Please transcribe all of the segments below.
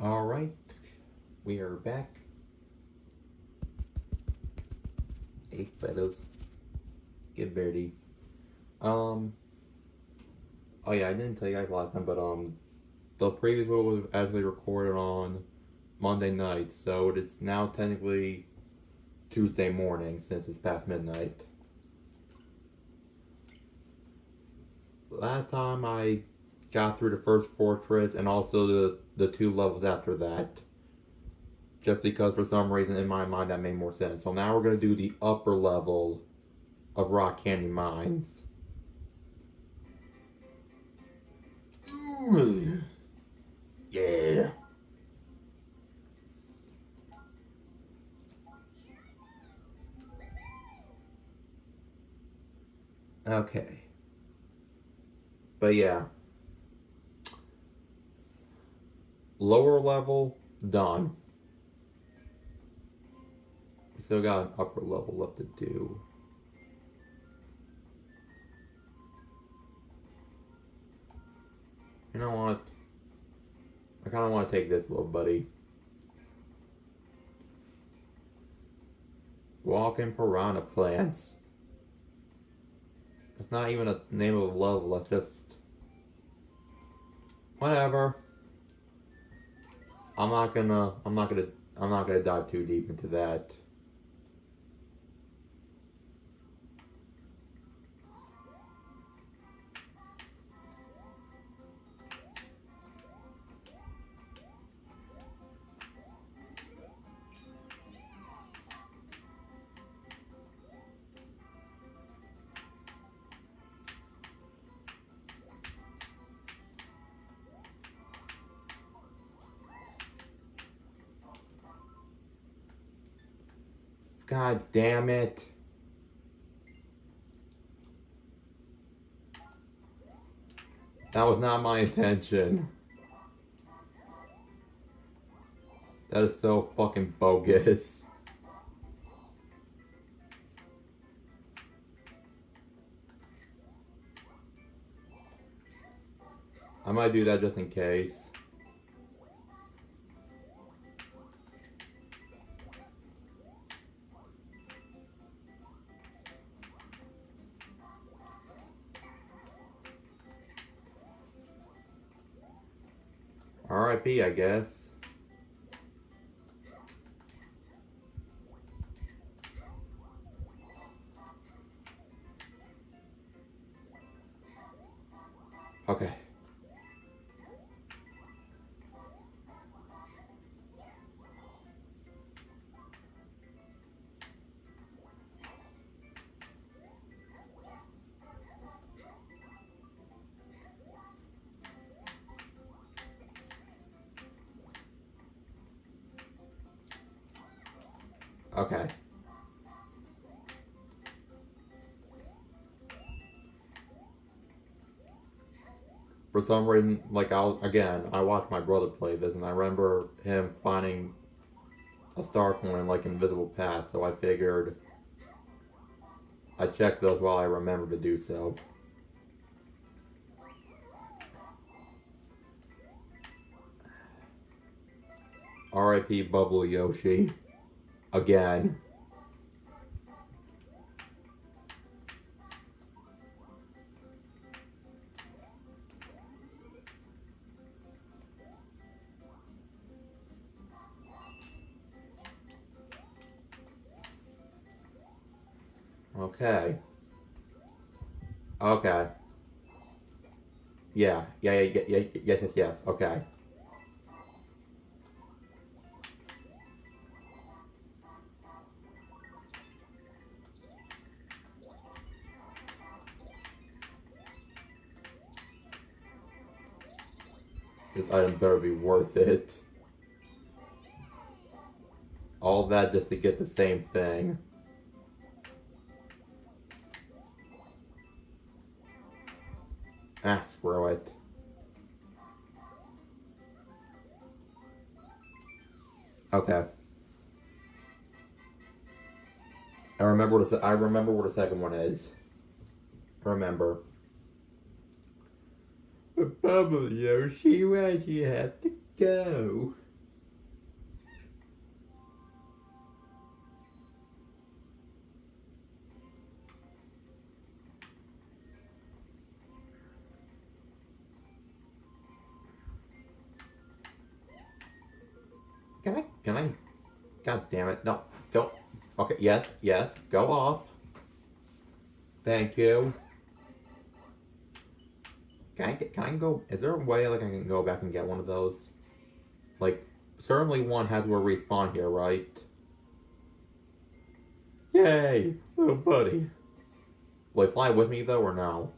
All right, we are back. Eight fellas. Get ready. Um. Oh yeah, I didn't tell you guys last time, but um, the previous one was actually recorded on Monday night, so it's now technically Tuesday morning since it's past midnight. Last time I got through the first fortress and also the, the two levels after that. Just because for some reason in my mind that made more sense. So now we're going to do the upper level of Rock Candy Mines. Yeah. Okay. But yeah. Lower level, done. We still got an upper level left to do. You know what? I kind of want to take this little buddy. Walking piranha plants. It's not even a name of level, that's just... Whatever. I'm not gonna, I'm not gonna, I'm not gonna dive too deep into that. God damn it. That was not my intention. That is so fucking bogus. I might do that just in case. RIP, I guess. For some reason, like I'll again, I watched my brother play this, and I remember him finding a star coin like Invisible Pass. So I figured I checked those while I remember to do so. R.I.P. Bubble Yoshi again. Okay. Yeah, yeah, yeah, yeah, yeah, yes, yes, yes, okay. This item better be worth it. All that just to get the same thing. Ah, screw it. Okay. I remember what the, I remember what the second one is. Remember. But Bubble Yoshi, where'd you have to go? Can I? God damn it! No, don't. Okay. Yes. Yes. Go up. Thank you. Can I get? Can I go? Is there a way like I can go back and get one of those? Like, certainly one has where respawn here, right? Yay, little buddy. Will he fly with me though, or no?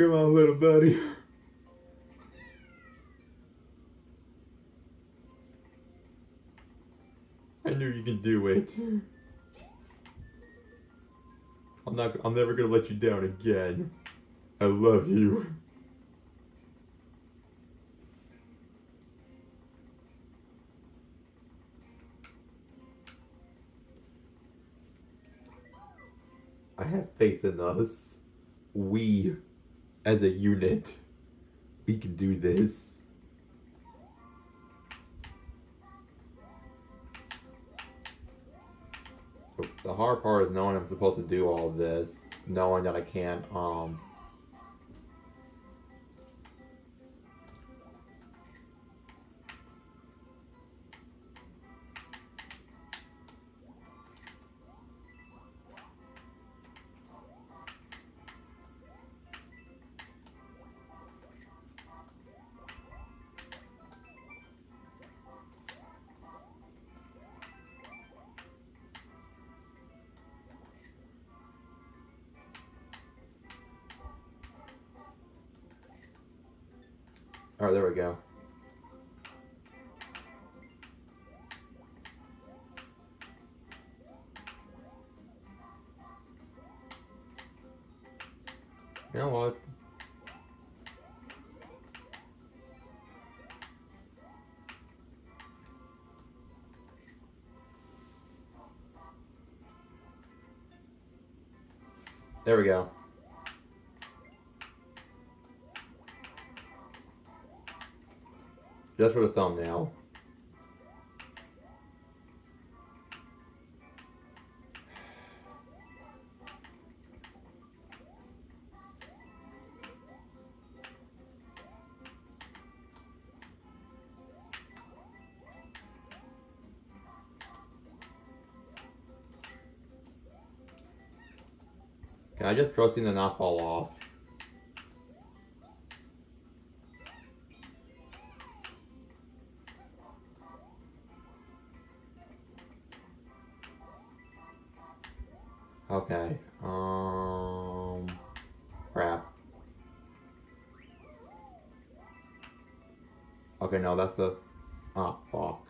Come on, little buddy. I knew you can do it. I'm not I'm never gonna let you down again. I love you. I have faith in us. We, as a unit, we can do this. The hard part is knowing I'm supposed to do all this, knowing that I can't, um, There we go. Just for the thumbnail. Just trust him to not fall off? Okay. Um. Crap. Okay, no, that's the. Ah, fuck.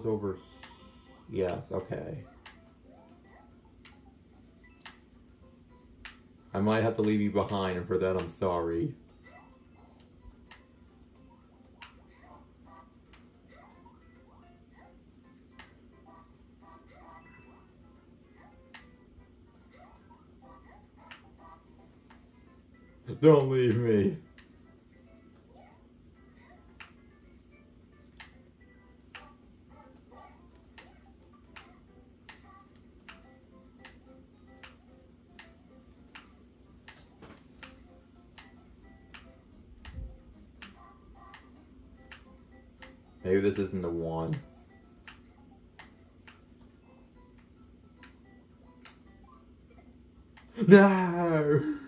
Was over. Yes, okay. I might have to leave you behind, and for that, I'm sorry. Don't leave me. This isn't the one. No!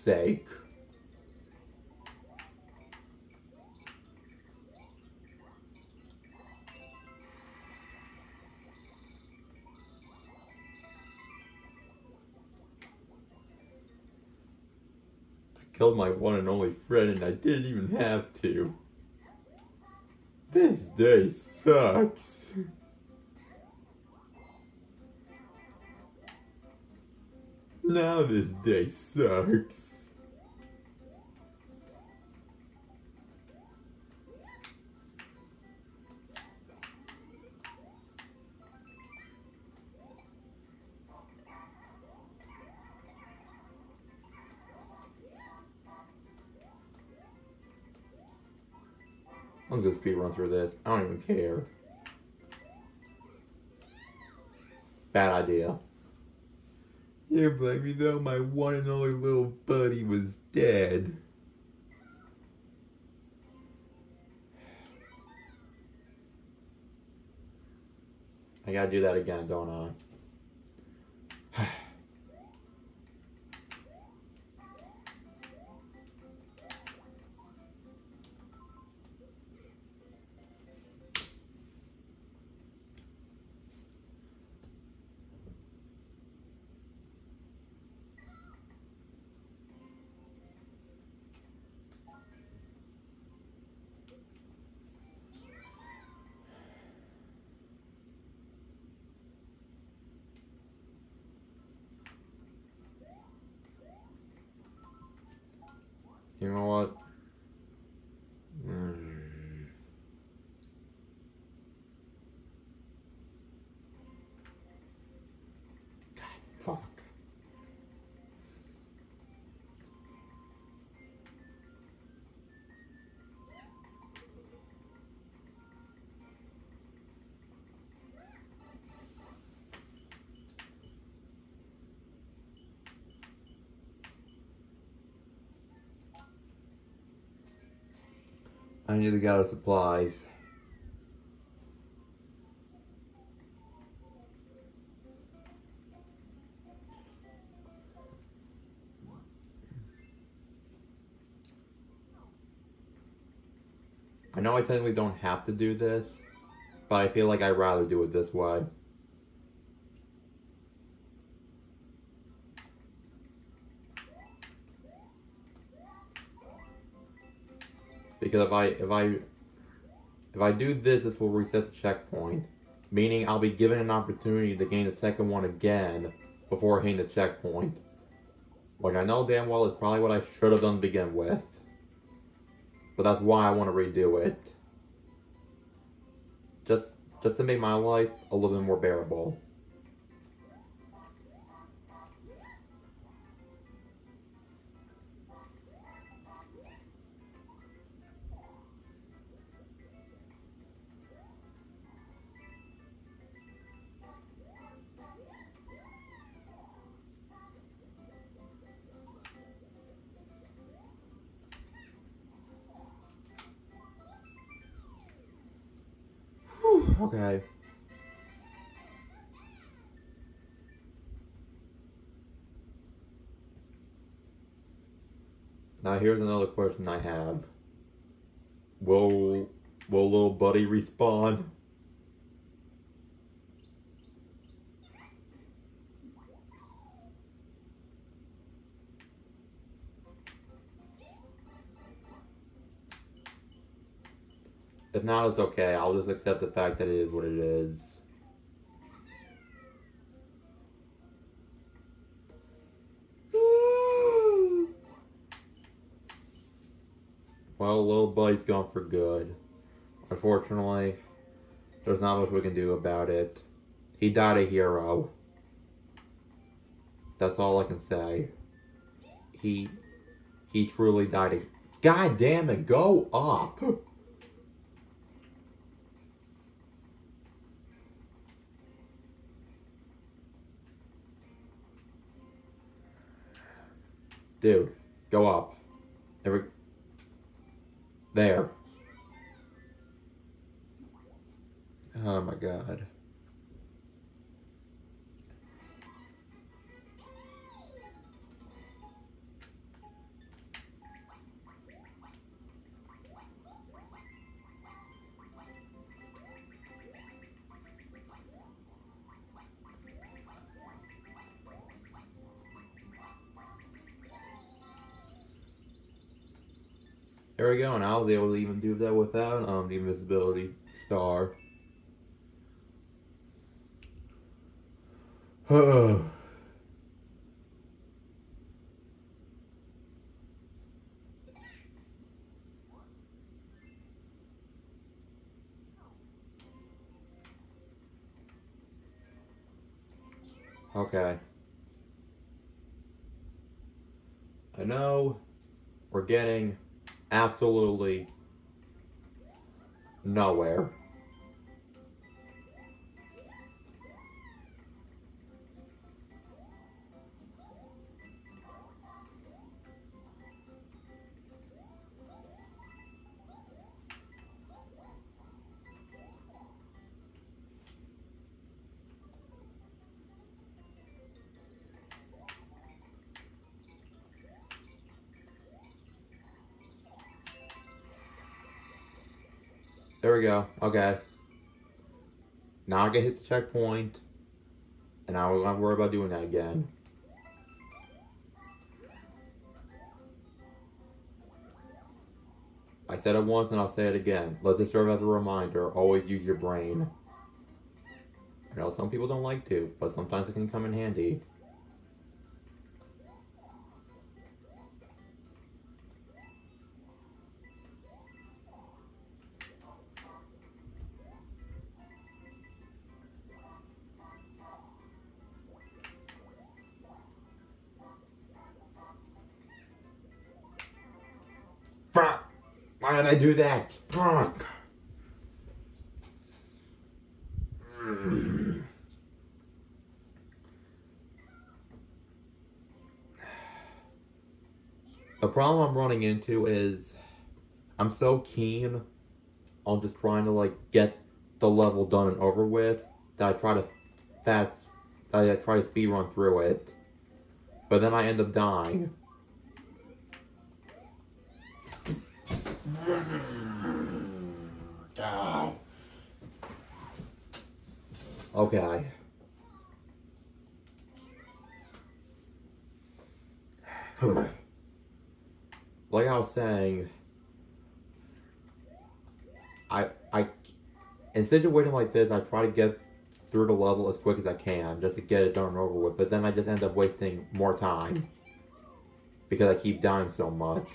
Sake. I killed my one and only friend and I didn't even have to. This day sucks. Now this day sucks. I'm gonna speed run through this. I don't even care. Bad idea. Yeah, blame me though, my one and only little buddy was dead. I gotta do that again, don't I? You know what? Mm. God, fuck. I need to of supplies. I know I technically don't have to do this, but I feel like I'd rather do it this way. Because if I if I if I do this, this will reset the checkpoint, meaning I'll be given an opportunity to gain the second one again before hitting the checkpoint. Which I know damn well is probably what I should have done to begin with. But that's why I want to redo it. Just just to make my life a little bit more bearable. Here's another question I have. Will will little buddy respawn? If not, it's okay. I'll just accept the fact that it is what it is. Well, little buddy's gone for good. Unfortunately, there's not much we can do about it. He died a hero. That's all I can say. He he truly died a God damn it, go up! Dude, go up. Every there. Oh my god. There we go, and I was able to even do that without um the invisibility star. okay. I know we're getting absolutely nowhere. We go. Okay. Now I can hit the checkpoint. And I will not worry about doing that again. I said it once and I'll say it again. Let this serve as a reminder. Always use your brain. I know some people don't like to, but sometimes it can come in handy. I do that? The problem I'm running into is I'm so keen on just trying to like get the level done and over with that I try to fast that I try to speed run through it. But then I end up dying. Okay. like I was saying, I I in situations like this, I try to get through the level as quick as I can just to get it done and over with. But then I just end up wasting more time mm. because I keep dying so much.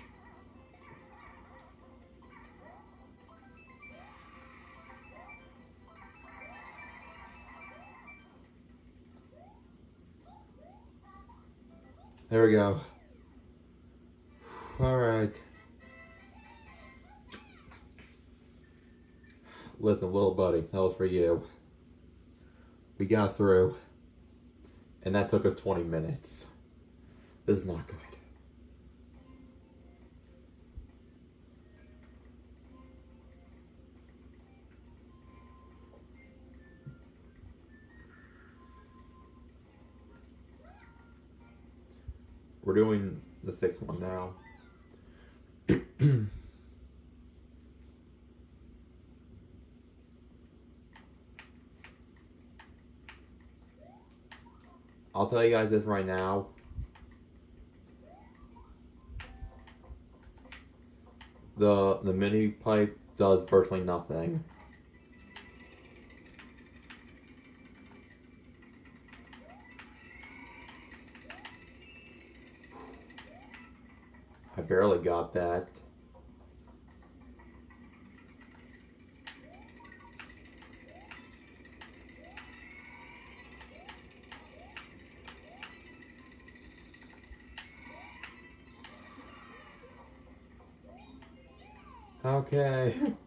There we go. All right. Listen, little buddy, that was for you. We got through, and that took us 20 minutes. This is not good. We're doing the sixth one now. I'll tell you guys this right now. The the mini pipe does virtually nothing. I barely got that. Okay.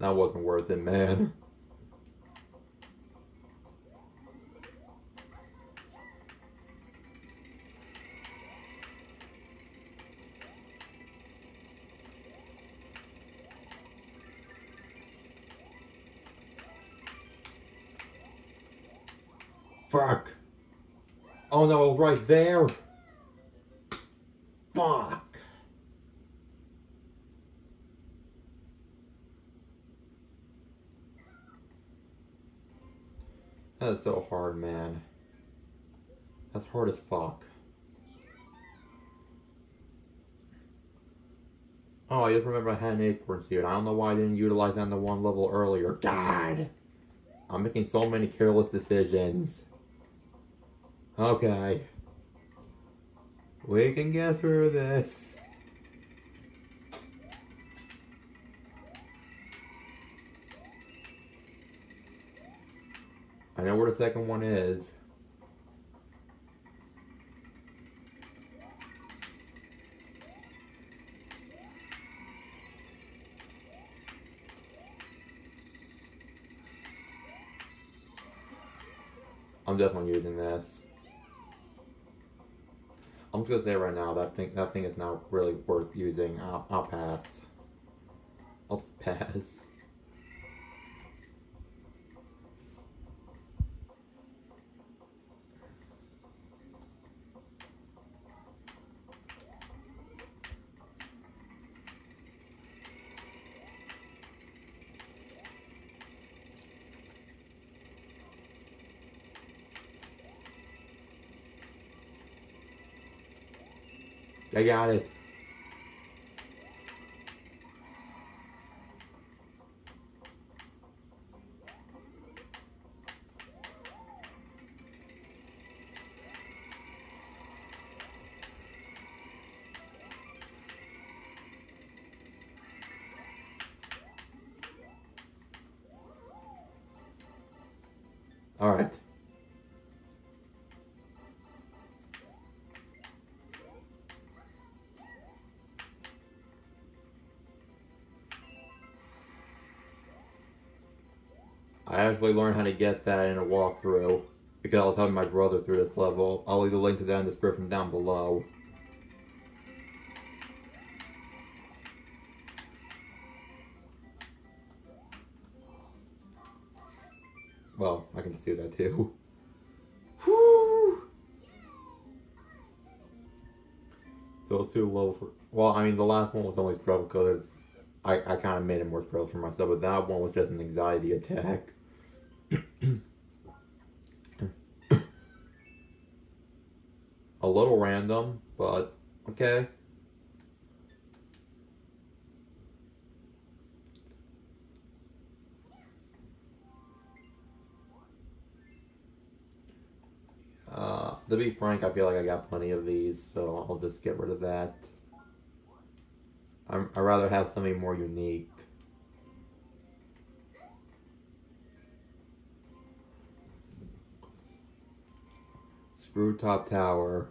that wasn't worth it, man. Fuck. Oh no, right there. Fuck. That is so hard, man. That's hard as fuck. Oh, I just remember I had an acorn seed. I don't know why I didn't utilize that on the one level earlier. God! I'm making so many careless decisions. Okay. We can get through this. I know where the second one is. Definitely using this. I'm just gonna say right now that thing that thing is not really worth using. I'll, I'll pass. I'll just pass. I got it. Actually learned how to get that in a walkthrough because I was helping my brother through this level. I'll leave the link to that in the description down below. Well, I can just do that too. Whew! Those two levels were, well, I mean, the last one was only struggle because I, I kind of made it more struggle for myself, but that one was just an anxiety attack. A little random, but okay. Uh, to be frank, I feel like I got plenty of these, so I'll just get rid of that. I'm, I'd rather have something more unique. Screwtop Tower.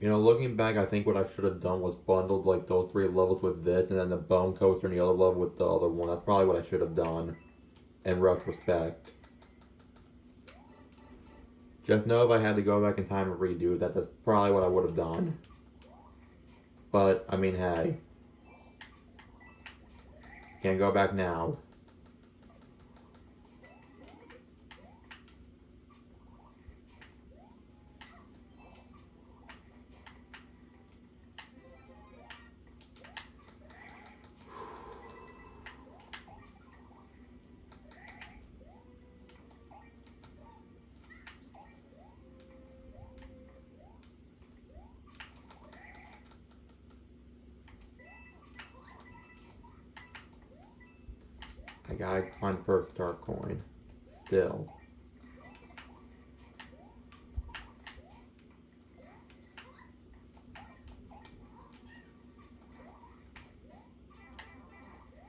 You know, looking back, I think what I should have done was bundled like those three levels with this, and then the bone coaster and the other level with the other one. That's probably what I should have done, in retrospect. Just know if I had to go back in time and redo that, that's probably what I would have done. But, I mean, hey. Can't go back now. Dark coin. Still.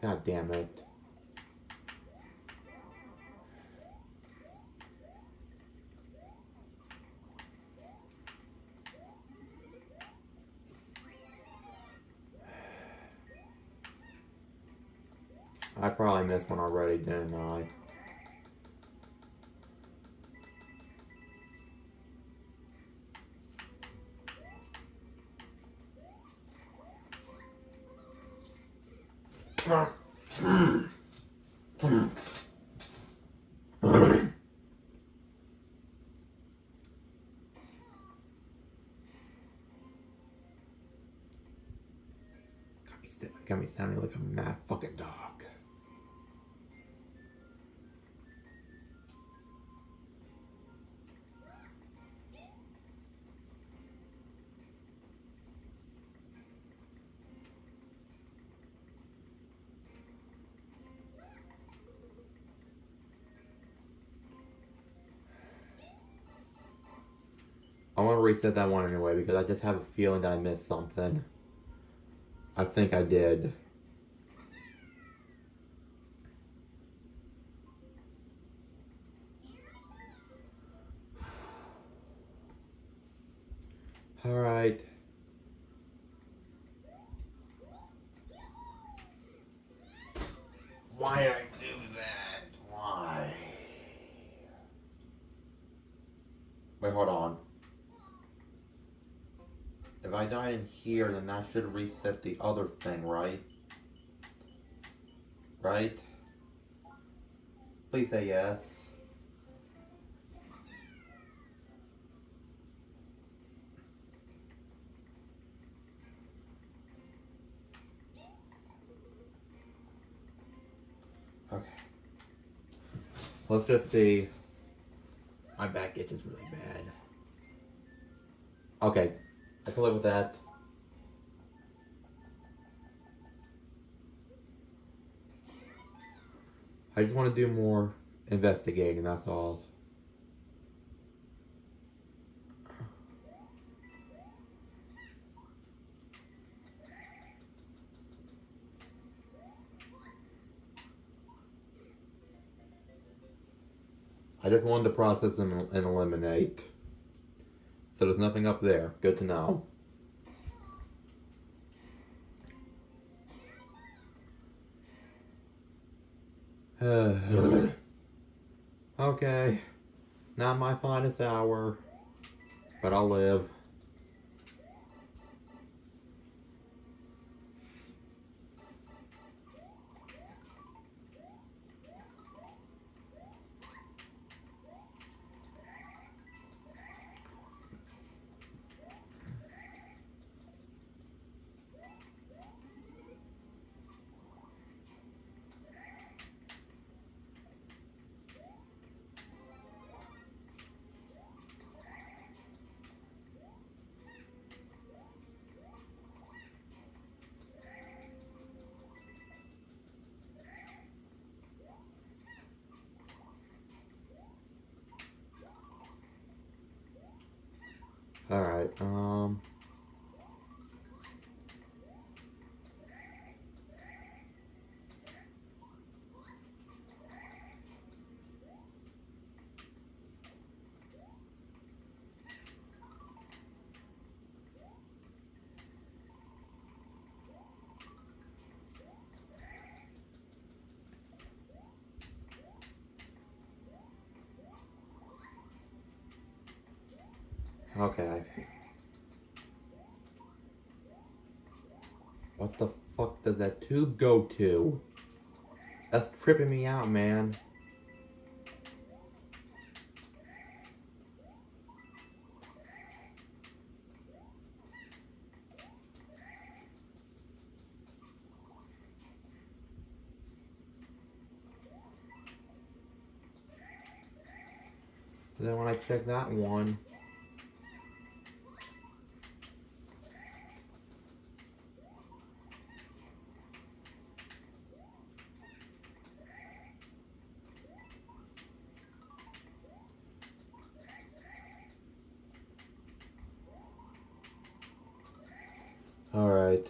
God damn it. I probably missed one already, didn't I? Got me sounding like a mad fucking dog. Reset that one anyway because I just have a feeling that I missed something. I think I did. All right. Why did I do that? Why? Wait, hold on. If I die in that should reset the other thing, right? Right? Please say yes. Okay. Let's just see. My back itches really bad. Okay. I can live with that. I just want to do more investigating, that's all. I just wanted to process and, and eliminate. So there's nothing up there. Good to know. okay. Not my finest hour. But I'll live. Alright, um... Okay. What the fuck does that tube go to? That's tripping me out, man. Then when I check that one, All right.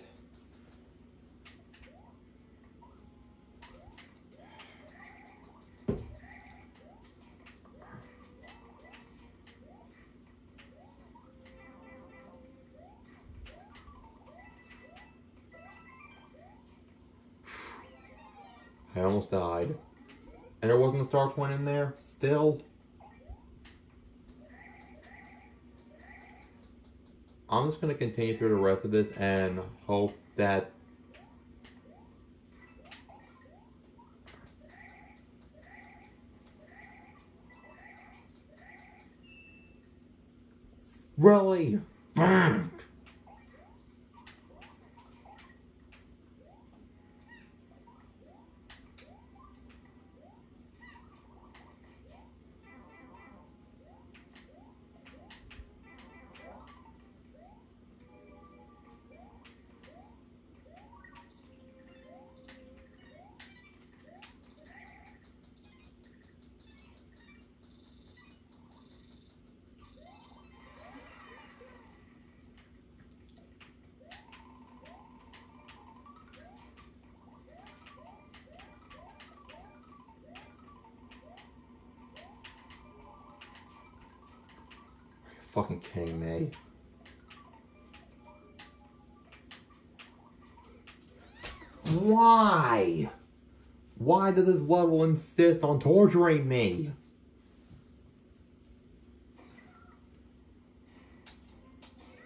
I almost died. Star point in there? Still? I'm just going to continue through the rest of this and hope that Really? Fuck. Does this level insist on torturing me?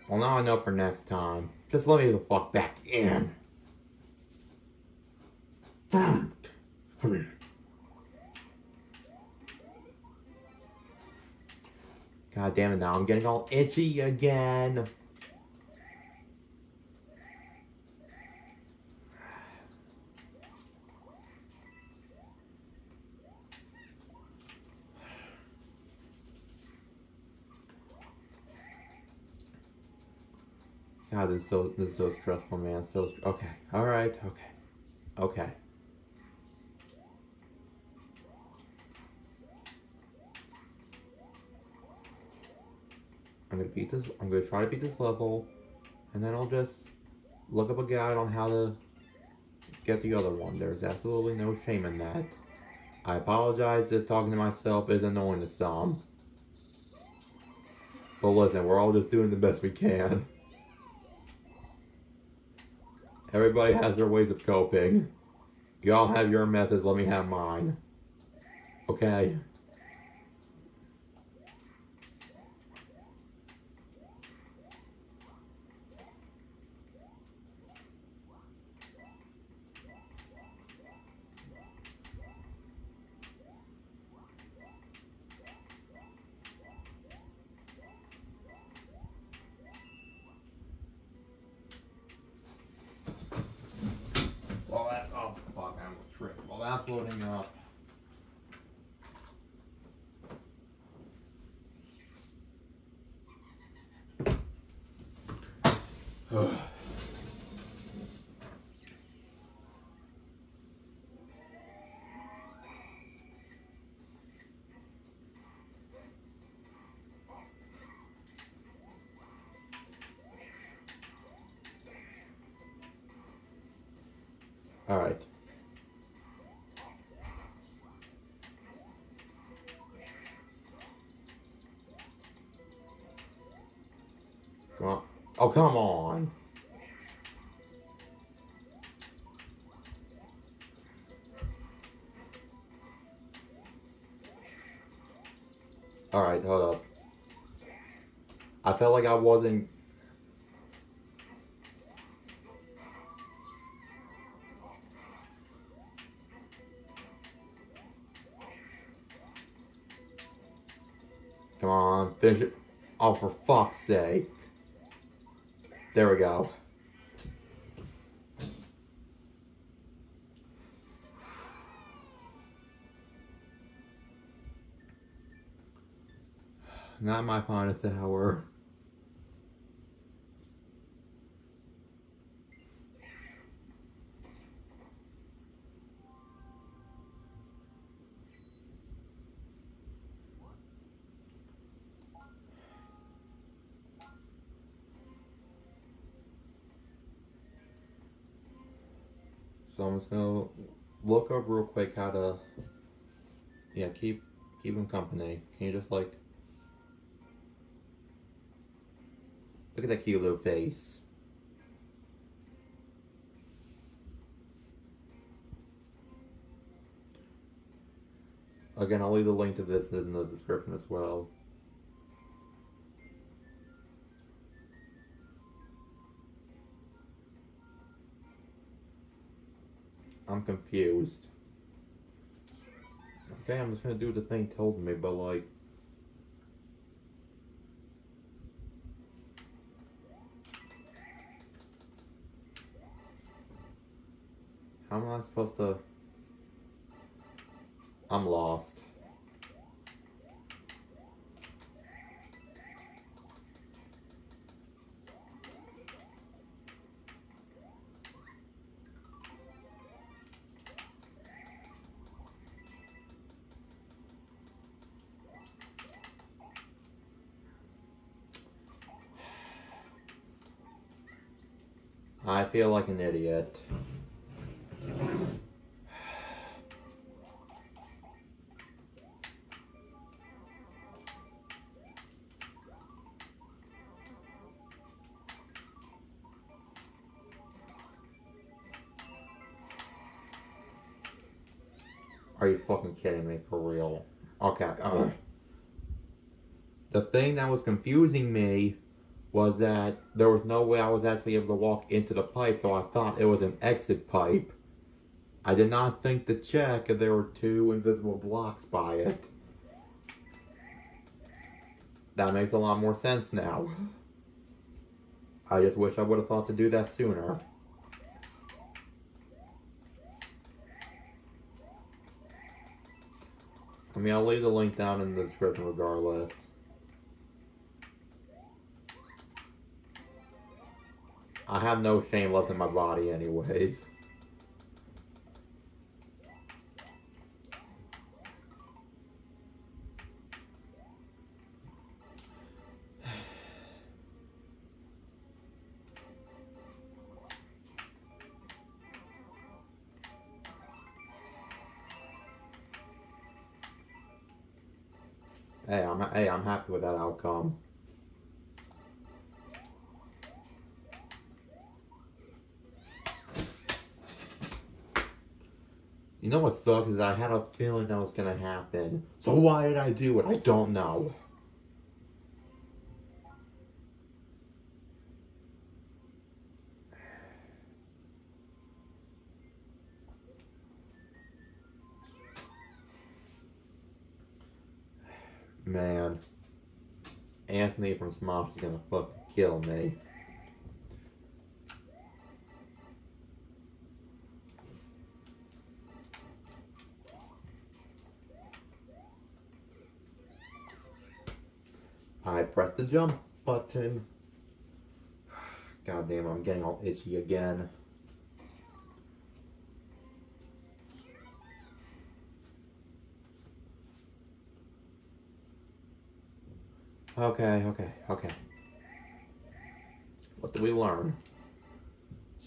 Well, now I know for next time. Just let me the fuck back in. God damn it, now I'm getting all itchy again. God, this is so this is so stressful, man. So okay, all right, okay, okay. I'm gonna beat this. I'm gonna try to beat this level, and then I'll just look up a guide on how to get the other one. There's absolutely no shame in that. I apologize if talking to myself is annoying to some. But listen, we're all just doing the best we can. Everybody has their ways of coping. Y'all have your methods, let me have mine. Okay? All right. Come on. Oh, come on. Alright, hold up. I felt like I wasn't... Oh, for fuck's sake. There we go. Not my finest hour. I'm gonna look up real quick how to, yeah, keep keep him company. Can you just like look at that cute little face? Again, I'll leave the link to this in the description as well. I'm confused. Okay, I'm just gonna do the thing told me, but like... How am I supposed to... I'm lost. feel like an idiot. Are you fucking kidding me for real? Okay. Uh, the thing that was confusing me was that there was no way I was actually able to walk into the pipe, so I thought it was an exit pipe. I did not think to check if there were two invisible blocks by it. That makes a lot more sense now. I just wish I would have thought to do that sooner. I mean, I'll leave the link down in the description regardless. I have no shame left in my body anyways. Hey, I'm hey, I'm happy with that outcome. Know what sucks is I had a feeling that was gonna happen. So why did I do it? I don't know. Man. Anthony from Smosh is gonna fucking kill me. I pressed jump button. God damn, I'm getting all itchy again. Okay, okay, okay. What do we learn?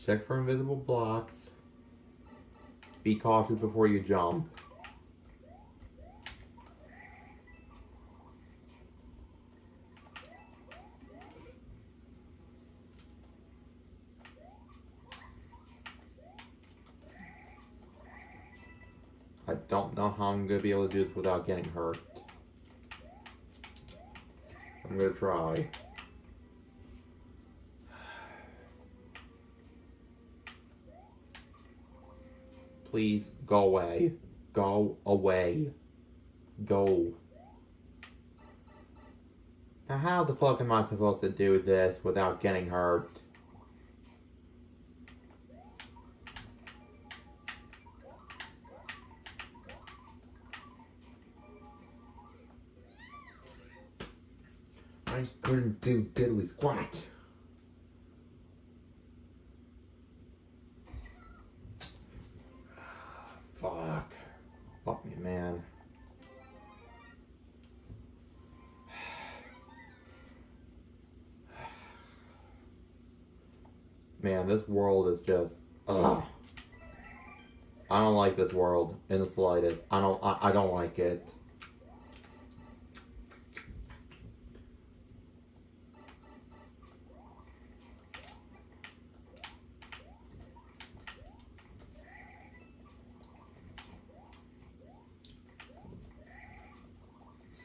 Check for invisible blocks. Be cautious before you jump. I don't know how I'm going to be able to do this without getting hurt. I'm going to try. Please go away. Go away. Go. Now how the fuck am I supposed to do this without getting hurt? Couldn't do diddly squat. Fuck. Fuck me, man. Man, this world is just ugh. I don't like this world in the slightest. I don't I, I don't like it.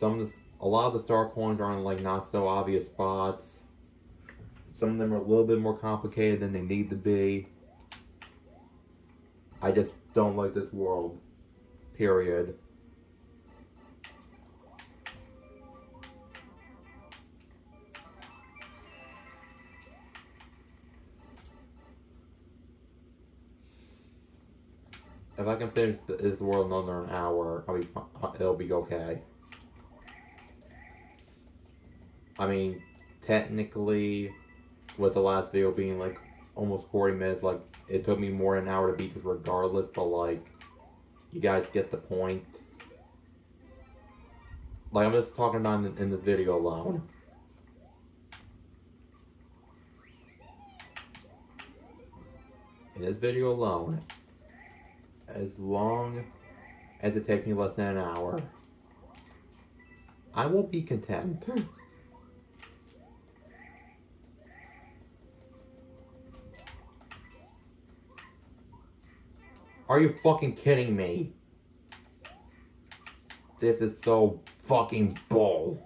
Some of a lot of the star coins are in like not so obvious spots. Some of them are a little bit more complicated than they need to be. I just don't like this world. Period. If I can finish this world in under an hour, I'll be it'll be okay. I mean, technically, with the last video being like almost 40 minutes, like, it took me more than an hour to beat this regardless, but like, you guys get the point. Like, I'm just talking about in, in this video alone. In this video alone, as long as it takes me less than an hour, I will be content. Are you fucking kidding me? This is so fucking bull.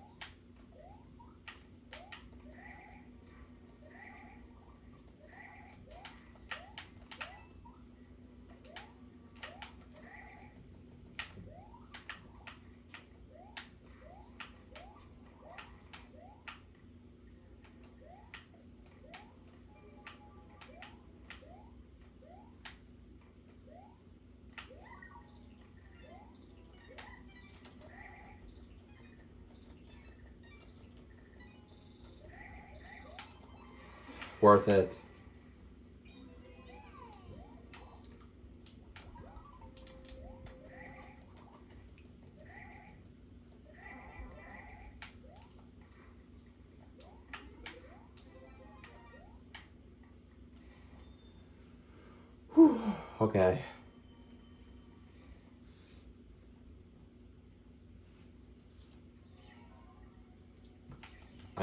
Worth it. Whew. Okay.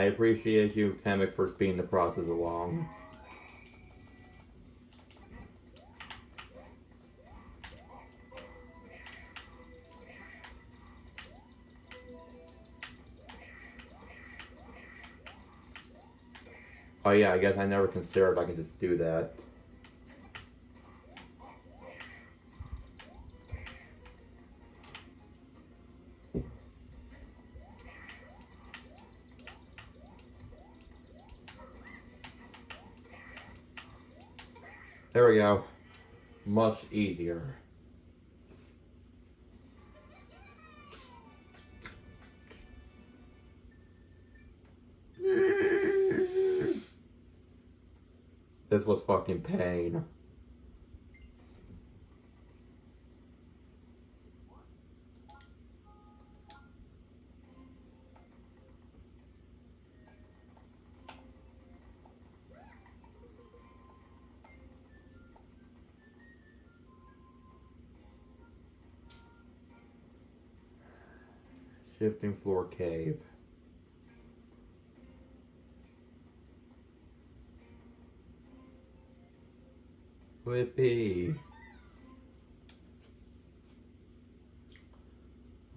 I appreciate you, Kamek, for speeding the process along. Oh yeah, I guess I never considered I could just do that. Much easier. This was fucking pain. Floor cave. Whippy.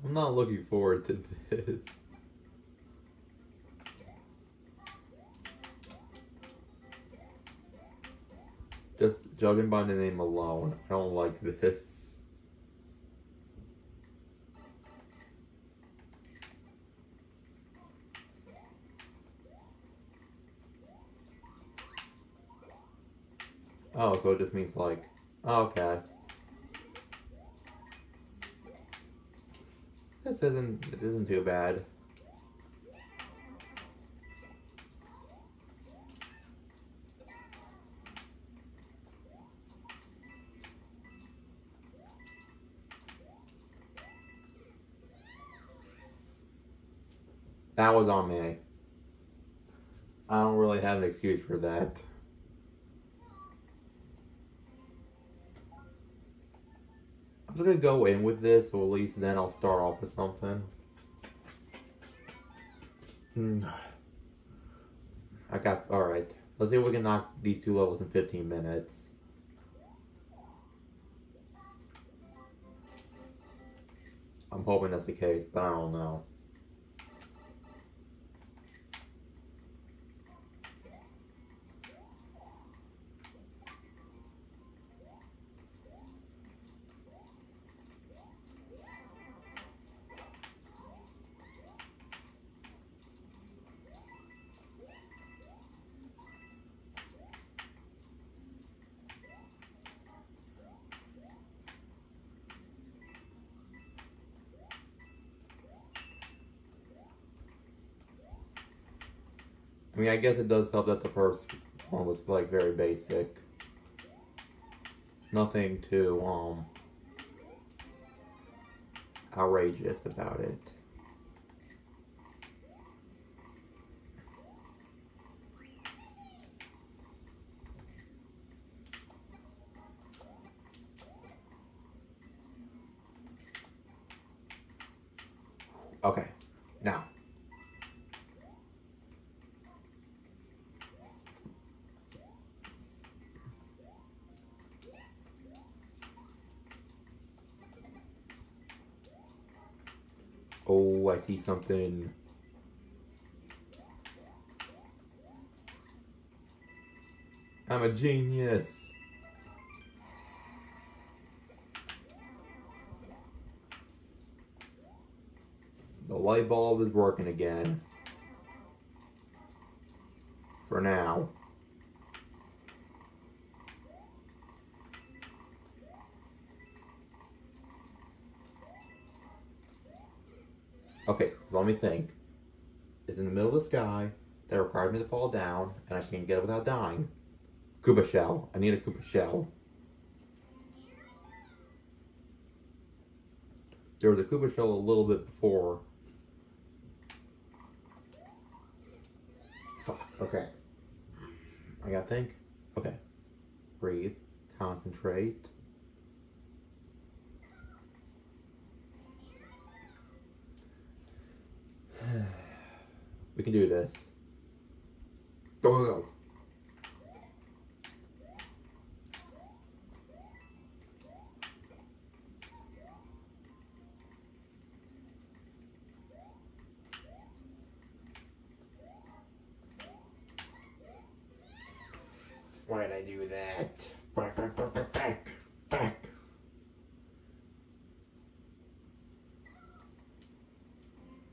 I'm not looking forward to this. Just judging by the name alone, I don't like this. Oh, so it just means like, oh, okay. This isn't, this isn't too bad. That was on me. I don't really have an excuse for that. I'm gonna go in with this, or at least then I'll start off with something. Hmm. I got, alright. Let's see if we can knock these two levels in 15 minutes. I'm hoping that's the case, but I don't know. I mean, I guess it does help that the first one was like very basic. Nothing too um outrageous about it. Okay, now Oh, I see something. I'm a genius. The light bulb is working again. For now. Okay, so let me think. It's in the middle of the sky that requires me to fall down, and I can't get it without dying. Koopa shell. I need a Koopa shell. There was a Koopa shell a little bit before. Fuck. Okay. I gotta think. Okay. Breathe. Concentrate. we can do this. Go, go, go. Why did I do that? Back, back, back, back, back, back.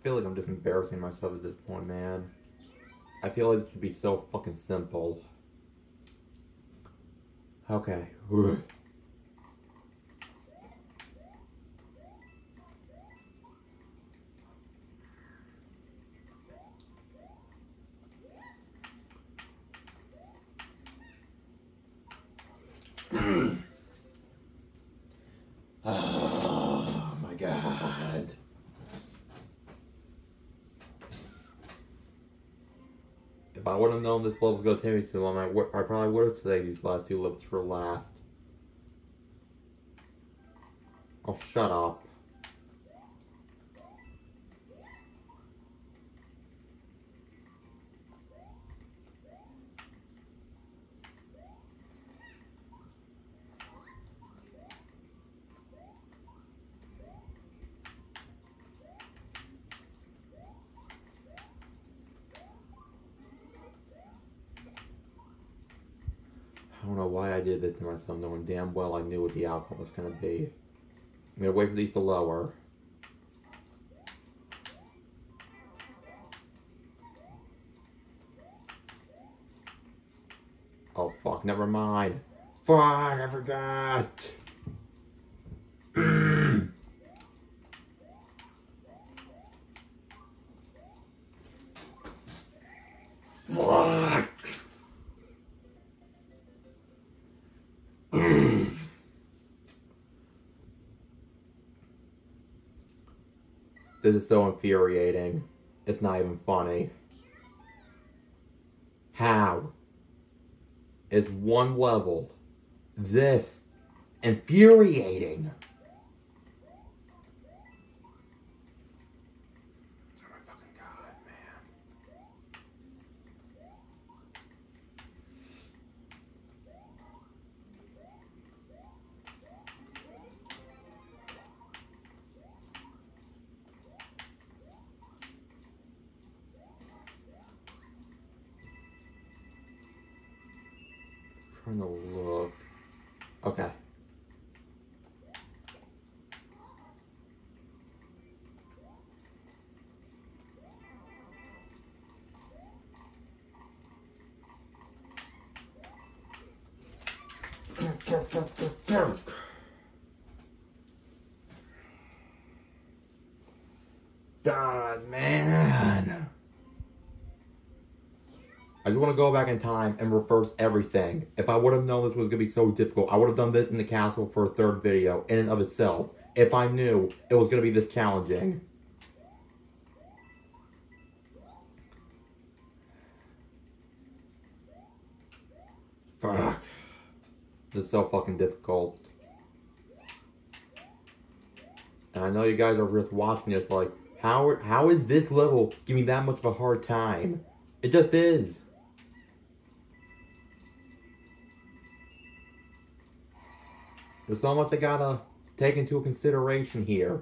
I feel like I'm just embarrassing myself at this point, man. I feel like this should be so fucking simple. Okay. oh my god. If I would have known this level's gonna take me too long, I, I probably would have saved these last two levels for last. Oh, shut up. I don't know to myself, knowing damn well I knew what the outcome was going to be. I'm going to wait for these to lower. Oh, fuck, never mind. Fuck, I forgot. Fuck. This is so infuriating. It's not even funny. How is one level this infuriating? Trying to look. Okay. God, man. To go back in time and reverse everything. If I would have known this was to be so difficult, I would have done this in the castle for a third video in and of itself. If I knew it was to be this challenging. Fuck. This is so fucking difficult. And I know you guys are just watching this like, how, how is this level giving that much of a hard time? It just is. There's so much I gotta take into consideration here.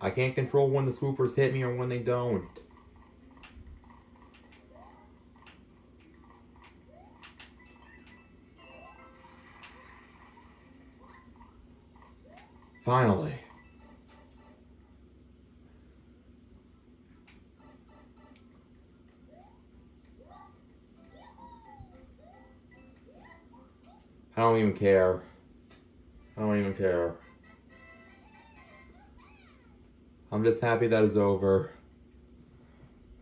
I can't control when the swoopers hit me or when they don't. Finally. I don't even care. I don't even care. I'm just happy that it's over.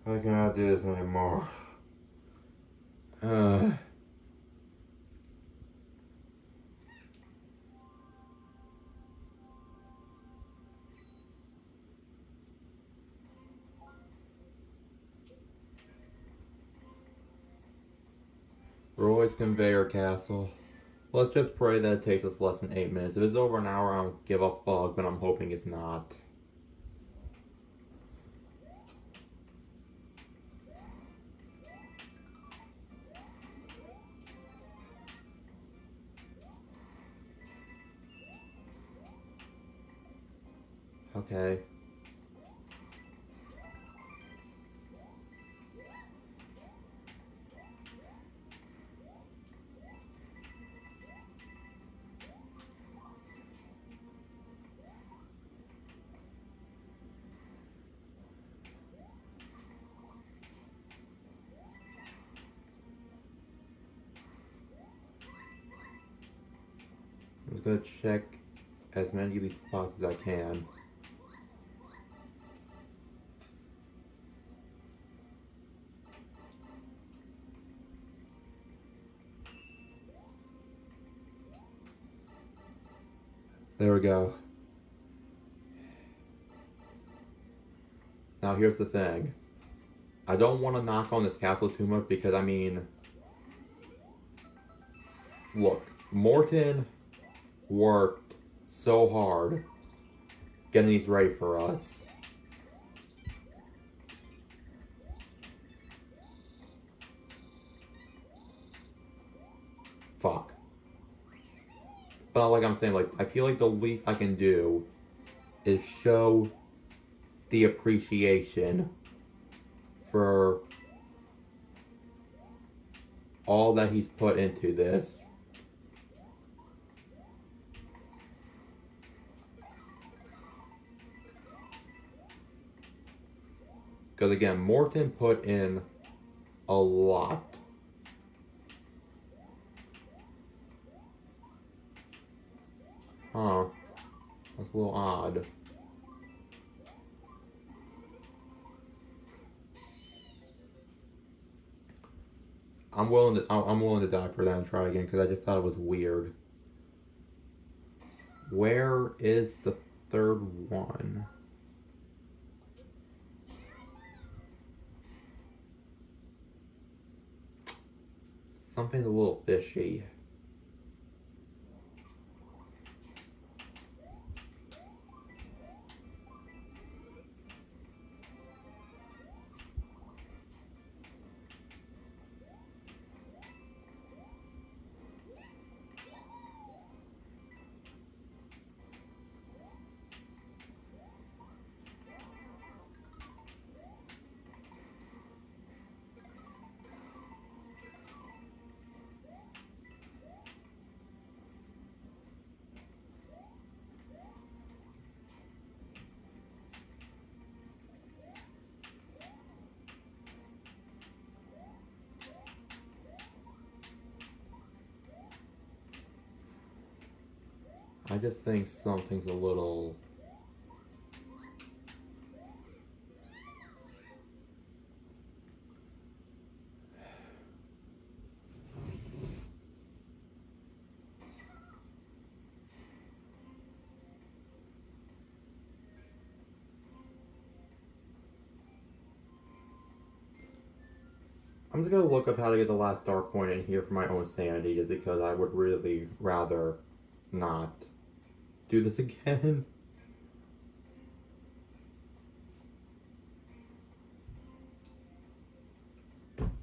I cannot do this anymore. Uh. Roy's Conveyor Castle. Let's just pray that it takes us less than 8 minutes. If it's over an hour, I don't give a fuck, but I'm hoping it's not. Okay. Check as many of these spots as I can. There we go. Now here's the thing. I don't want to knock on this castle too much because I mean, look, Morton worked so hard getting these ready for us. Fuck. But like I'm saying, like I feel like the least I can do is show the appreciation for all that he's put into this. Because again, Morton put in a lot. Huh. That's a little odd. I'm willing to I'm willing to die for that and try again because I just thought it was weird. Where is the third one? Something's a little fishy. Just think something's a little... I'm just gonna look up how to get the last dark coin in here for my own sanity, because I would really rather not do this again.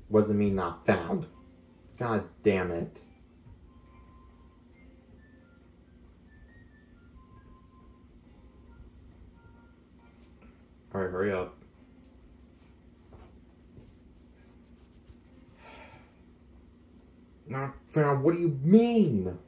Wasn't me not found. God damn it. Alright, hurry up. Not found. What do you mean?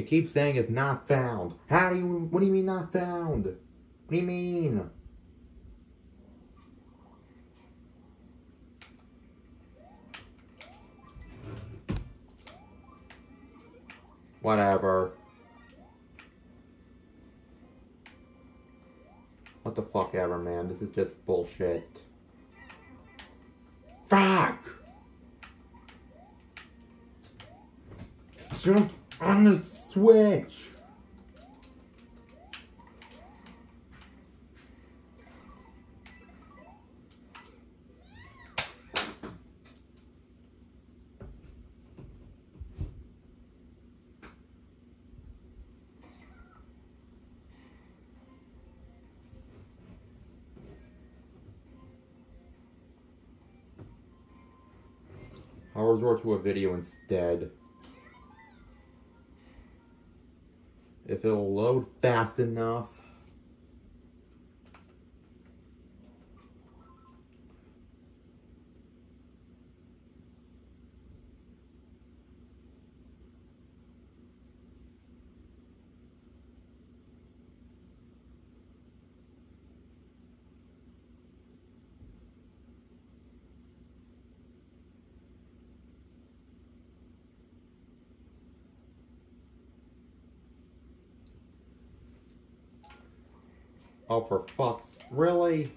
It keeps saying it's not found. How do you, what do you mean not found? What do you mean? Whatever. What the fuck ever, man. This is just bullshit. Fuck! Jump on the switch! I'll resort to a video instead. It'll load fast enough. Oh, for fuck's... Really?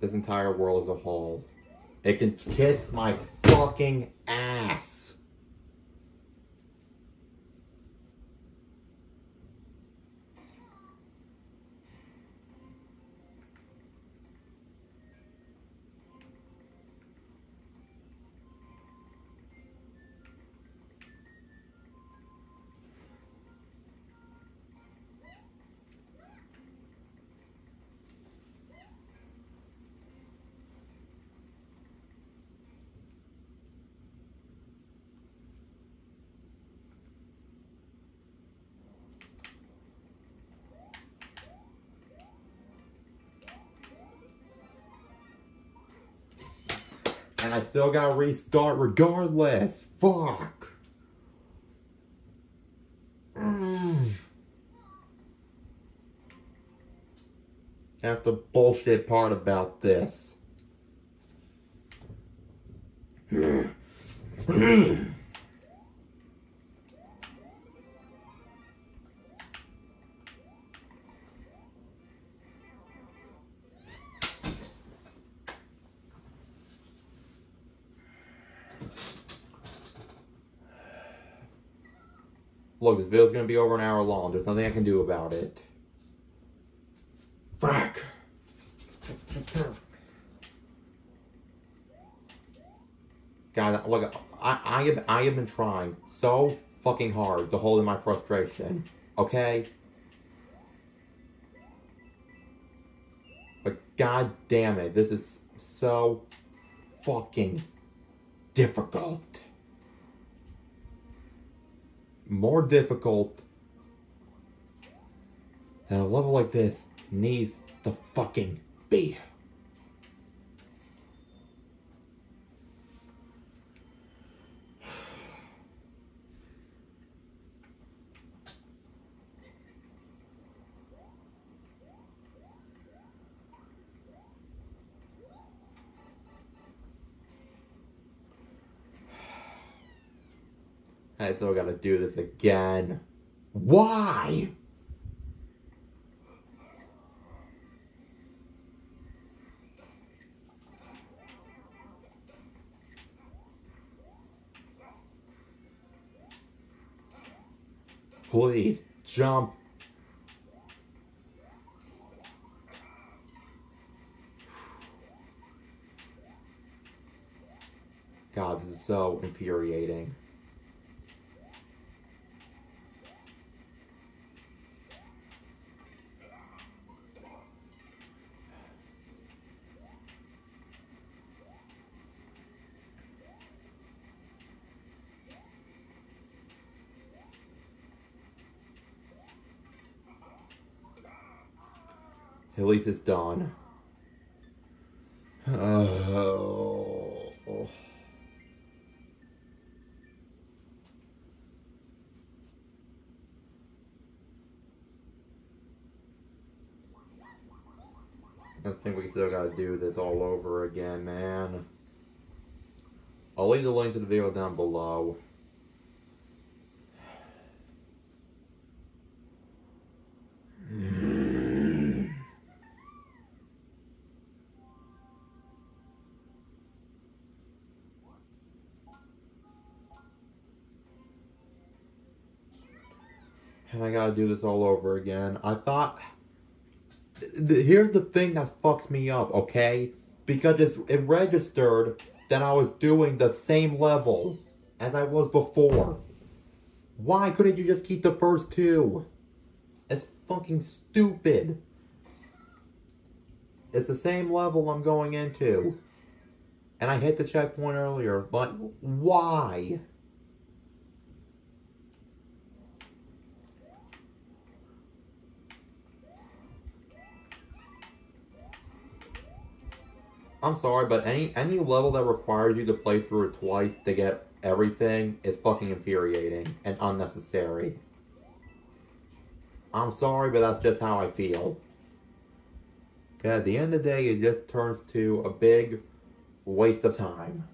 This entire world as a whole. It can kiss my fucking ass. And I still gotta restart regardless. Fuck. That's the bullshit part about this. Look, this video's gonna be over an hour long. There's nothing I can do about it. Fuck. God, look, I, I have I have been trying so fucking hard to hold in my frustration. Okay? But god damn it, this is so fucking difficult more difficult And a level like this needs to fucking be. I still gotta do this again. Why? Please, jump. God, this is so infuriating. At least it's dawn. Oh. I think we still gotta do this all over again, man. I'll leave the link to the video down below. And I gotta do this all over again. I thought. Here's the thing that fucks me up, okay? Because it's, it registered that I was doing the same level as I was before. Why couldn't you just keep the first two? It's fucking stupid. It's the same level I'm going into. And I hit the checkpoint earlier, but why? I'm sorry, but any any level that requires you to play through it twice to get everything is fucking infuriating and unnecessary. I'm sorry, but that's just how I feel. At the end of the day, it just turns to a big waste of time.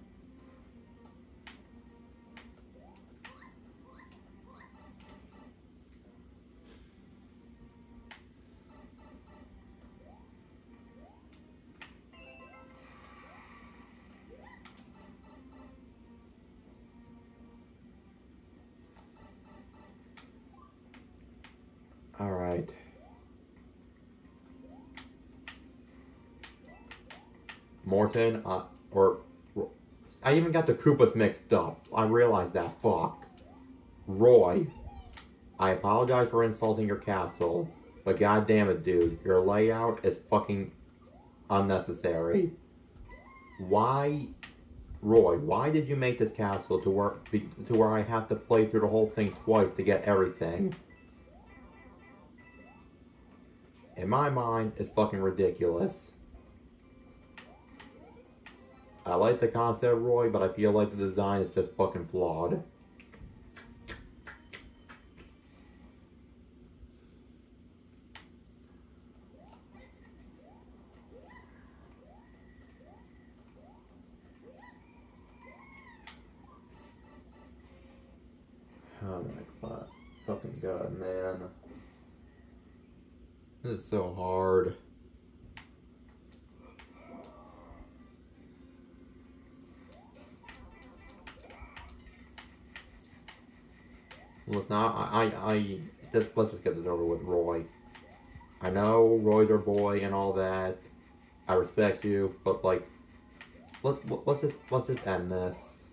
Morton, uh, or I even got the Koopas mixed up. I realized that. Fuck. Roy, I apologize for insulting your castle, but god damn it, dude, your layout is fucking unnecessary. Why, Roy? Why did you make this castle to where to where I have to play through the whole thing twice to get everything? in my mind, is fucking ridiculous. I like the concept, Roy, but I feel like the design is just fucking flawed. Oh my god. Fucking god, man. This is so hard. Listen, I, I, I, just, let's just get this over with, Roy. I know Roy's our boy and all that. I respect you, but like, let, let's just, let's just end this.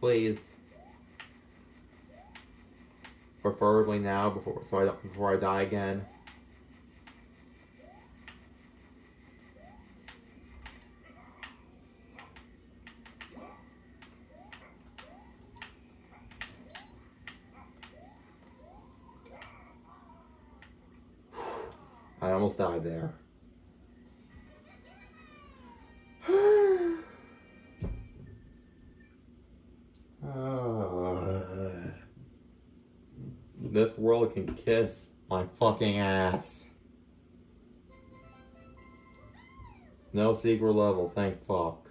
Please. Preferably now, before, so I, before I die again. Can kiss my fucking ass. No secret level, thank fuck.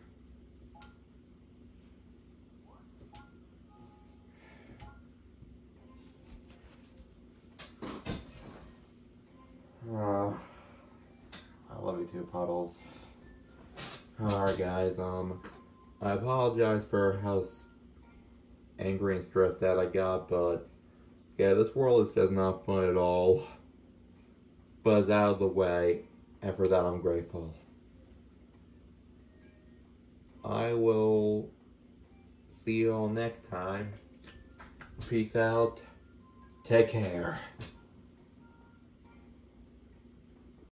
Uh, I love you too, Puddles. Alright, guys, um, I apologize for how angry and stressed out I got, but yeah, this world is just not fun at all. But it's out of the way, and for that I'm grateful. I will see you all next time. Peace out. Take care.